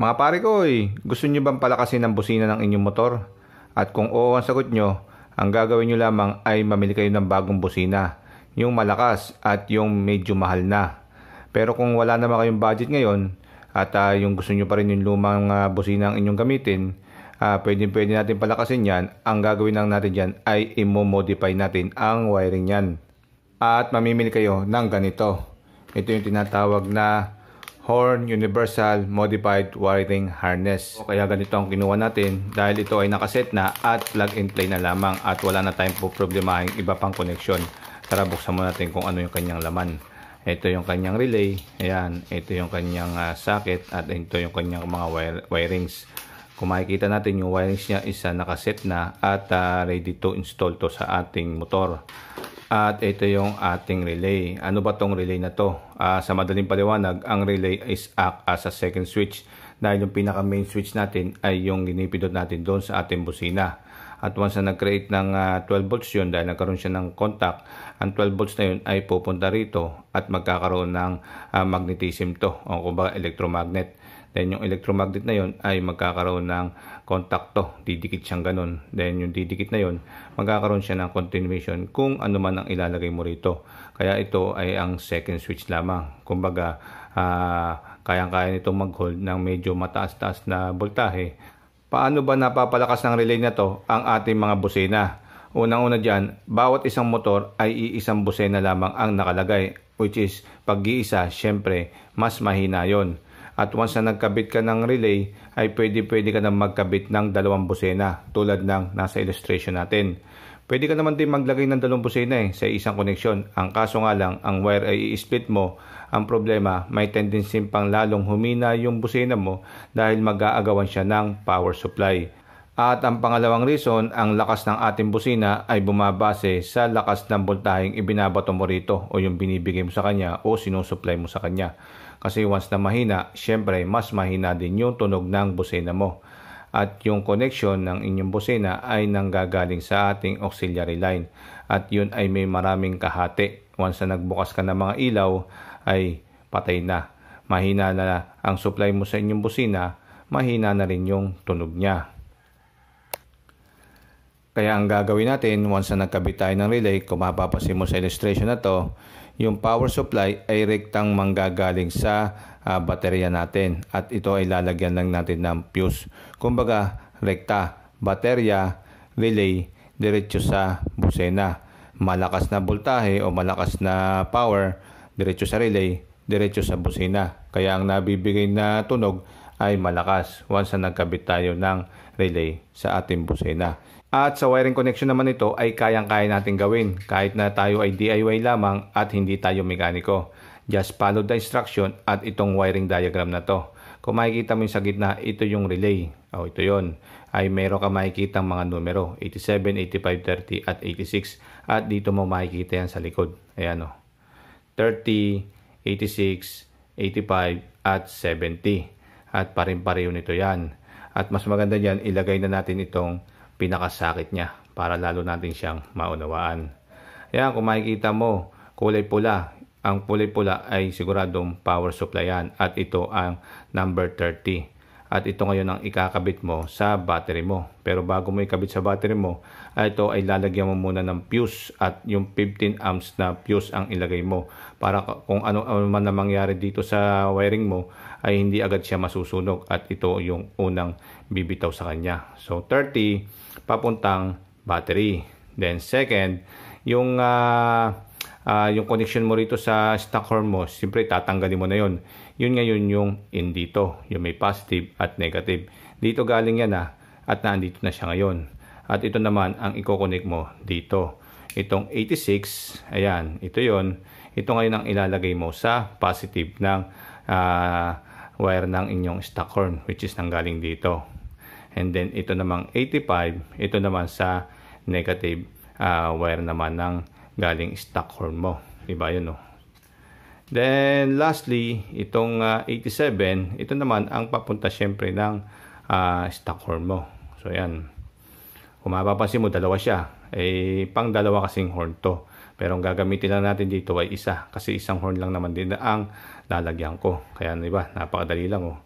Mga pare ko, eh, gusto nyo bang palakasin ang busina ng inyong motor? At kung oo ang sagot nyo, ang gagawin nyo lamang ay mamili kayo ng bagong busina. Yung malakas at yung medyo mahal na. Pero kung wala naman kayong budget ngayon at uh, yung gusto nyo pa rin yung lumang uh, busina ang inyong gamitin, uh, pwede pwede natin palakasin yan. Ang gagawin lang natin dyan ay i-modify natin ang wiring yan. At mamimili kayo ng ganito. Ito yung tinatawag na Horn Universal Modified Wiring Harness. O kaya ganito ang kinuha natin dahil ito ay nakaset na at plug and play na lamang at wala na tayong po problemahin iba pang connection. Tara buksan mo natin kung ano yung kanyang laman. Ito yung kanyang relay. Ayan, ito yung kanyang uh, socket at ito yung kanyang mga wire, wirings. Kung makikita natin yung wirings niya isa nakaset na at uh, ready to install to sa ating motor. At ito yung ating relay. Ano ba tong relay na to? Uh, sa madaling paliwanag, ang relay is act as a second switch dahil yung pinaka main switch natin ay yung ginipidot natin doon sa ating busina. At once na nag-create ng uh, ah, 12 volts yun dahil nagkaroon siya ng contact, ang 12 volts na yun ay pupunta rito at magkakaroon ng uh, magnetism to o kumbaga electromagnet. Then yung electromagnet na yon ay magkakaroon ng kontakto, didikit siyang ganun. Then yung didikit na yon, magkakaroon siya ng continuation kung ano man ang ilalagay mo rito. Kaya ito ay ang second switch lamang. Kumbaga, uh, kayang-kaya nitong mag-hold ng medyo mataas-taas na voltahe. Paano ba napapalakas ng relay na to ang ating mga busina? Unang-una dyan, bawat isang motor ay iisang busena lamang ang nakalagay which is pag-iisa, syempre, mas mahina yon at once na nagkabit ka ng relay, ay pwede pwede ka na magkabit ng dalawang busena tulad ng nasa illustration natin. Pwede ka naman din maglagay ng dalawang busena eh, sa isang koneksyon. Ang kaso nga lang, ang wire ay i-split mo. Ang problema, may tendency pang lalong humina yung busena mo dahil mag-aagawan siya ng power supply. At ang pangalawang reason, ang lakas ng ating busina ay bumabase sa lakas ng voltaheng ibinabato mo rito o yung binibigay mo sa kanya o sinusupply mo sa kanya. Kasi once na mahina, syempre mas mahina din yung tunog ng busina mo. At yung connection ng inyong busina ay nanggagaling sa ating auxiliary line. At yun ay may maraming kahati. Once na nagbukas ka ng mga ilaw, ay patay na. Mahina na ang supply mo sa inyong busina, mahina na rin yung tunog niya. Kaya ang gagawin natin, once na nagkabit tayo ng relay, kung mapapasin mo sa illustration na to, yung power supply ay rektang manggagaling sa uh, baterya natin at ito ay lalagyan lang natin ng fuse. Kumbaga, rekta, baterya, relay, diretso sa busena. Malakas na voltahe o malakas na power, diretso sa relay, diretso sa busina. Kaya ang nabibigay na tunog ay malakas once na nagkabit tayo ng relay sa ating busina. At sa wiring connection naman ito ay kayang-kaya natin gawin kahit na tayo ay DIY lamang at hindi tayo mekaniko. Just follow the instruction at itong wiring diagram na to. Kung makikita mo yung sa gitna, ito yung relay. O ito yon ay meron ka makikita mga numero 87, 85, 30 at 86 at dito mo makikita yan sa likod. Ayan o. 30, 86, 85 at 70 at parin-pareho nito yan. At mas maganda dyan, ilagay na natin itong pinakasakit niya para lalo natin siyang maunawaan. Yan, kung makikita mo, kulay pula. Ang kulay pula ay siguradong power supply yan at ito ang number 30. At ito ngayon ang ikakabit mo sa battery mo. Pero bago mo ikabit sa battery mo, ito ay lalagyan mo muna ng fuse at yung 15 amps na fuse ang ilagay mo. Para kung ano, ano man na mangyari dito sa wiring mo, ay hindi agad siya masusunog at ito yung unang bibitaw sa kanya. So 30 papuntang battery. Then second, yung uh, uh, yung connection mo rito sa stock horn mo, siyempre tatanggalin mo na yon. Yun ngayon yung in dito, yung may positive at negative. Dito galing yan ah, at nandito na siya ngayon. At ito naman ang i-connect mo dito. Itong 86, ayan, ito yon. Ito ngayon ang ilalagay mo sa positive ng uh, wire ng inyong stock horn which is nanggaling dito. And then ito namang 85, ito naman sa negative uh, wire naman ng galing stock horn mo. Diba yun no? Then lastly, itong uh, ah, 87, ito naman ang papunta syempre ng uh, stock horn mo. So yan. Kung mapapansin mo, dalawa siya. Eh, pang dalawa kasing horn to. Pero ang gagamitin lang natin dito ay isa. Kasi isang horn lang naman din ang lalagyan ko. Kaya di ba, napakadali lang oh.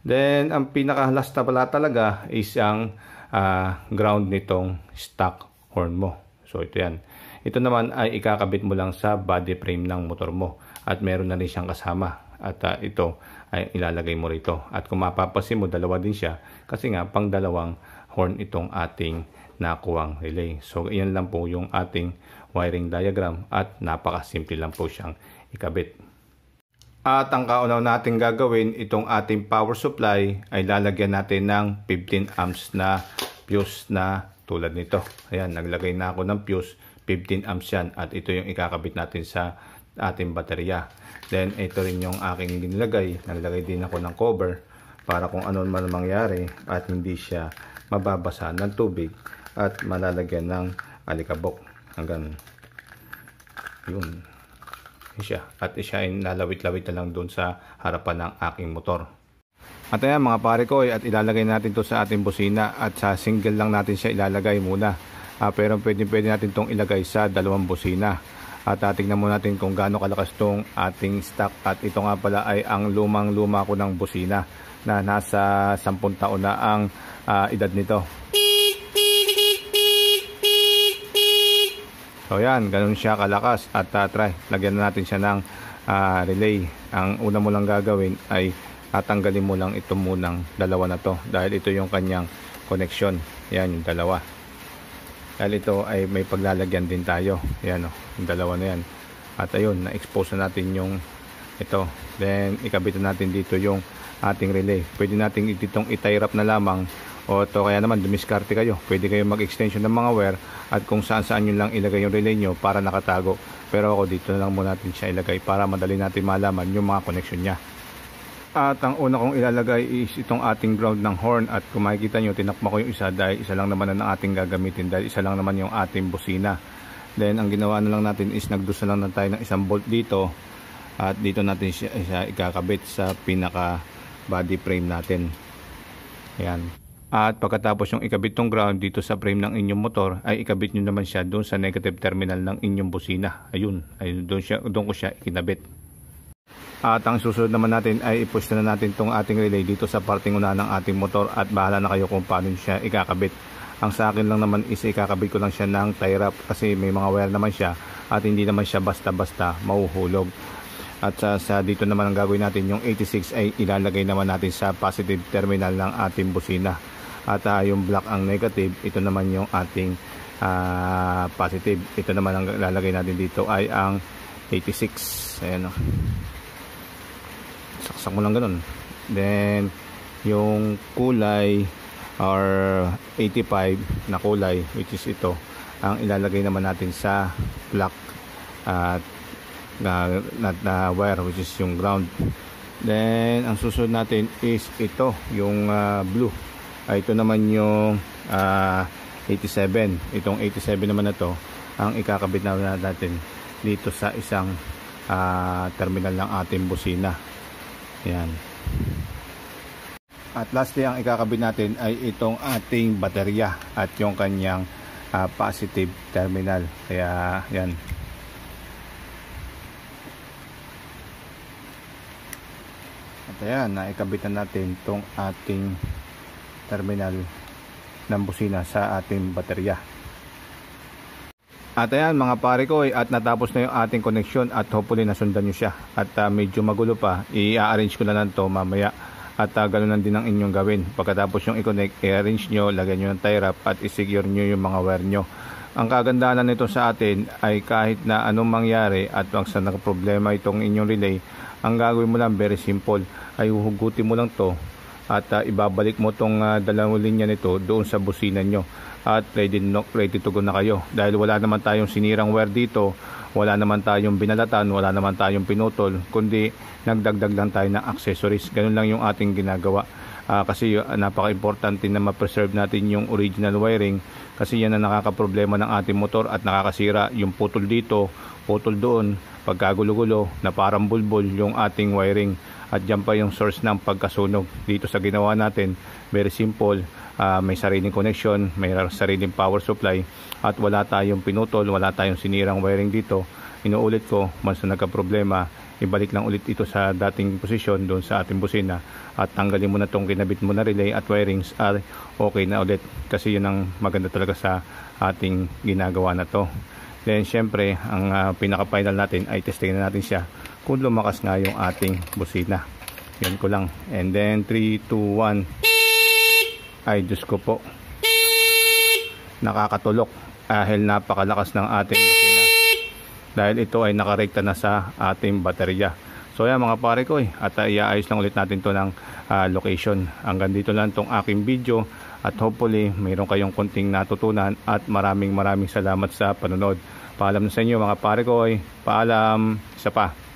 Then, ang pinaka-last na pala talaga is ang uh, ground nitong stock horn mo. So, ito yan. Ito naman ay ikakabit mo lang sa body frame ng motor mo. At meron na rin siyang kasama. At uh, ito ay ilalagay mo rito. At kung mapapasin mo, dalawa din siya. Kasi nga, pang dalawang horn itong ating nakuwang relay. So, iyan lang po yung ating wiring diagram at napakasimple lang po siyang ikabit. At ang kaunaw natin gagawin, itong ating power supply ay lalagyan natin ng 15 amps na fuse na tulad nito. Ayan, naglagay na ako ng fuse, 15 amps yan. At ito yung ikakabit natin sa ating baterya. Then, ito rin yung aking nilagay. Naglagay din ako ng cover para kung ano man mangyari at hindi siya mababasa ng tubig at malalagyan ng alikabok. Hanggang yun siya at siya ay nalawit-lawit na lang doon sa harapan ng aking motor. At ayan mga pare ko at ilalagay natin to sa ating busina at sa single lang natin siya ilalagay muna. Uh, pero pwede pwede natin tong ilagay sa dalawang busina. At uh, tignan muna natin kung gaano kalakas tong ating stock at ito nga pala ay ang lumang luma ko ng busina na nasa 10 taon na ang uh, edad nito. So yan, ganun siya kalakas at uh, try, lagyan na natin siya ng uh, relay. Ang una mo lang gagawin ay tatanggalin mo lang ito munang dalawa na to dahil ito yung kanyang connection. Yan yung dalawa. Dahil ito ay may paglalagyan din tayo. Yan o, oh, yung dalawa na yan. At ayun, na-expose na natin yung ito. Then, ikabit natin dito yung ating relay. Pwede natin itong i-tie wrap na lamang o to kaya naman dumiskarte kayo pwede kayo mag extension ng mga wire at kung saan saan nyo lang ilagay yung relay nyo para nakatago pero ako dito na lang muna natin siya ilagay para madali natin malaman yung mga connection nya at ang una kong ilalagay is itong ating ground ng horn. At kung makikita nyo tinakma ko yung isa dahil isa lang naman na ating gagamitin dahil isa lang naman yung ating busina. Then ang ginawa na lang natin is nagdusa lang na tayo ng isang bolt dito. At dito natin siya, siya ikakabit sa pinaka body frame natin. Yan at pagkatapos yung ikabit tong ground dito sa frame ng inyong motor, ay ikabit nyo naman siya doon sa negative terminal ng inyong busina. Ayun, ayun doon, siya, doon ko siya ikinabit. At ang susunod naman natin ay ipush na natin tong ating relay dito sa parting una ng ating motor. At bahala na kayo kung paano siya ikakabit. Ang sa akin lang naman is ikakabit ko lang siya ng tie wrap kasi may mga wire naman siya at hindi naman siya basta-basta mahuhulog. At sa, sa dito naman ang gagawin natin yung 86 ay ilalagay naman natin sa positive terminal ng ating busina. At uh, yung black ang negative ito naman yung ating uh, positive. Ito naman ang lalagay natin dito ay ang 86 ayan o saksak mo lang ganun. Then yung kulay or 85 na kulay which is ito ang ilalagay naman natin sa black at na, na, na wire which is yung ground. Then ang susunod natin is ito yung uh, blue. Uh, ito naman yung uh, ah, 87 itong 87 naman na to ang ikakabit na natin dito sa isang uh, terminal ng ating busina yan. At lastly ang ikakabit natin ay itong ating baterya at yung kanyang uh, positive terminal. Kaya yan. At ayan naikabitan natin itong ating terminal ng busina sa ating baterya. At ayan mga pare ko eh, at natapos na yung ating connection at hopefully nasundan nyo siya. At uh, medyo magulo pa, i-arrange ko na lang to mamaya. At uh, ganun lang din ang inyong gawin. Pagkatapos yung i-connect, i-arrange nyo, lagyan nyo ng tie wrap at i-secure nyo yung mga wire nyo. Ang kagandahan nito sa atin ay kahit na anong mangyari at wag sa nakaproblema itong inyong relay, ang gagawin mo lang very simple ay huhugutin mo lang to at uh, ibabalik mo tong uh, dalawang linya nito doon sa busina nyo at ready, no, ready to go na kayo. Dahil wala naman tayong sinirang wire dito wala naman tayong binalatan wala naman tayong pinutol kundi nagdagdag lang tayo ng accessories. Ganun lang yung ating ginagawa. Uh, kasi uh, napaka-importante na ma-preserve natin yung original wiring kasi yan ang nakakaproblema ng ating motor at nakakasira. Yung putol dito putol doon pagkagulo-gulo na parang bulbul yung ating wiring at dyan pa yung source ng pagkasunog dito sa ginawa natin. Very simple. Uh, may sariling connection may sariling power supply at wala tayong pinutol wala tayong sinirang wiring dito. Inuulit ko once na nagka-problema ibalik lang ulit ito sa dating posisyon doon sa ating busina. At tanggalin mo na itong kinabit mo na relay at wirings ay okay na ulit. Kasi yun ang maganda talaga sa ating ginagawa na to. Then syempre ang uh, pinaka final natin ay testingin na natin siya kung lumakas nga yung ating busina. Yan ko lang. And then 3, 2, 1 ay Diyos ko po. Nakakatulok dahil napakalakas ng ating busina. Dahil ito ay nakarekta na sa ating baterya. So yan mga pare ko eh. At uh, iaayos lang ulit natin to ng uh, location. Hanggang dito lang tong aking video. At hopefully mayroon kayong konting natutunan. At maraming maraming salamat sa panonood. Paalam sa inyo mga pare ko eh. Paalam. Isa pa